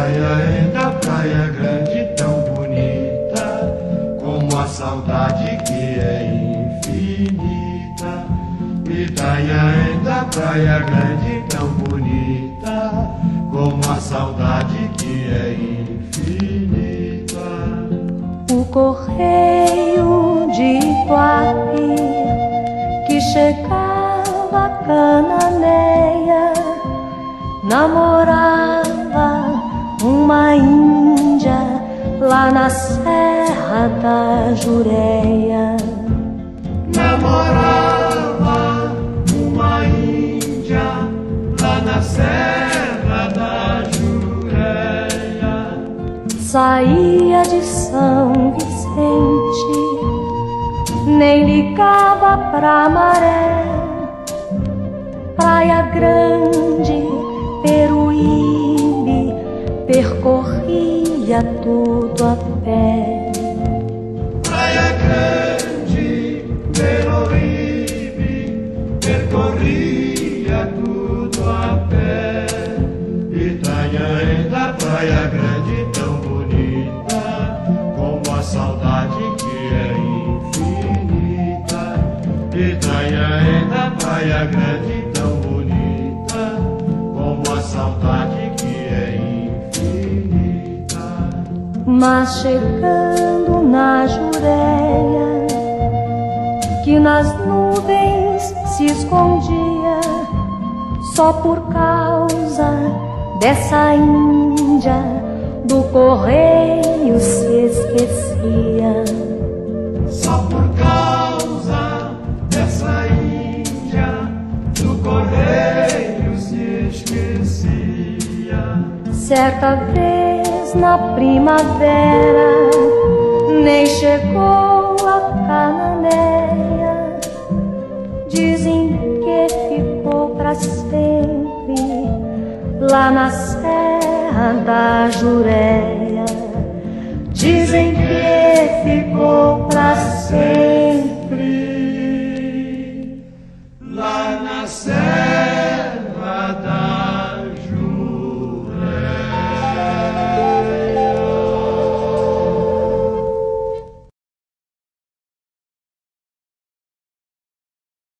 praia, da praia grande tão bonita, como a saudade que é infinita. Itaia, da praia grande tão bonita, como a saudade que é infinita. O correio de Iguape que chegava a Cananeia namorava na Serra da Jureia. Namorava uma índia lá na Serra da Jureia. Saía de São Vicente, nem ligava pra maré. Praia Grande, percorria tudo a pé. Praia Grande, Peruíbe, percorria tudo a pé. Itanhaém da Praia Grande, tão bonita, como a saudade que é infinita. Itanhaém da Praia Grande, Mas chegando na Jureia, que nas nuvens se escondia, só por causa dessa Índia do correio se esquecia. Só por causa dessa Índia do correio se esquecia. Certa vez na primavera, nem chegou a cananeia. Dizem que ficou para sempre lá na serra da Jureia. Dizem que ficou para sempre lá na serra.